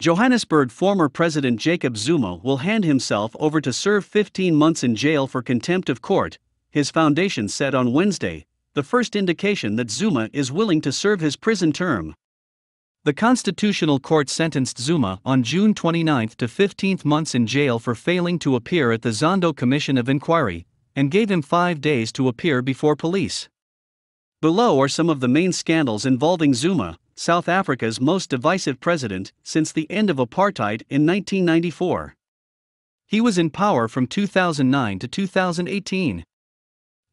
Johannesburg former President Jacob Zuma will hand himself over to serve 15 months in jail for contempt of court, his foundation said on Wednesday, the first indication that Zuma is willing to serve his prison term. The Constitutional Court sentenced Zuma on June 29 to 15 months in jail for failing to appear at the Zondo Commission of Inquiry, and gave him five days to appear before police. Below are some of the main scandals involving Zuma, South Africa's most divisive president since the end of apartheid in 1994. He was in power from 2009 to 2018.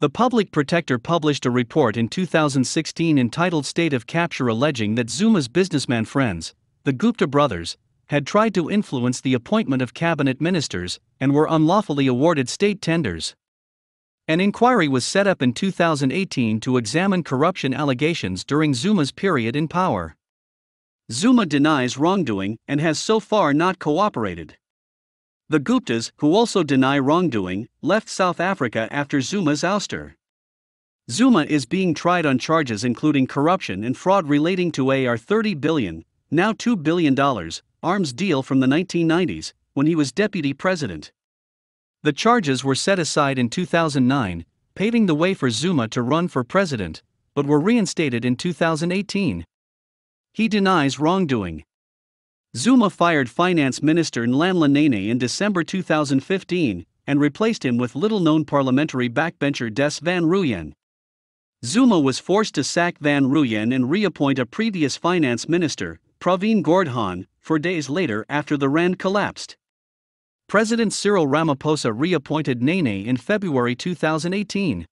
The public protector published a report in 2016 entitled State of Capture alleging that Zuma's businessman friends, the Gupta brothers, had tried to influence the appointment of cabinet ministers and were unlawfully awarded state tenders. An inquiry was set up in 2018 to examine corruption allegations during Zuma's period in power. Zuma denies wrongdoing and has so far not cooperated. The Guptas, who also deny wrongdoing, left South Africa after Zuma's ouster. Zuma is being tried on charges including corruption and fraud relating to AR 30 billion, now $2 billion, arms deal from the 1990s, when he was deputy president. The charges were set aside in 2009, paving the way for Zuma to run for president, but were reinstated in 2018. He denies wrongdoing. Zuma fired Finance Minister Nhlanhla Nene in December 2015 and replaced him with little known parliamentary backbencher Des Van Rooyen. Zuma was forced to sack Van Rooyen and reappoint a previous finance minister, Pravin Gordhan, four days later after the RAND collapsed. President Cyril Ramaphosa reappointed Nene in February 2018.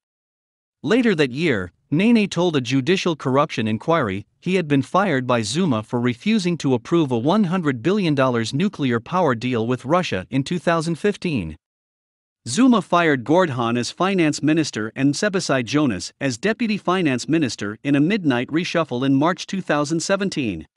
Later that year, Nene told a judicial corruption inquiry he had been fired by Zuma for refusing to approve a $100 billion nuclear power deal with Russia in 2015. Zuma fired Gordhan as finance minister and Mcebisi Jonas as deputy finance minister in a midnight reshuffle in March 2017.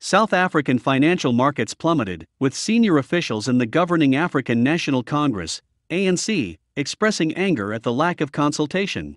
South African financial markets plummeted, with senior officials in the governing African National Congress, ANC, expressing anger at the lack of consultation.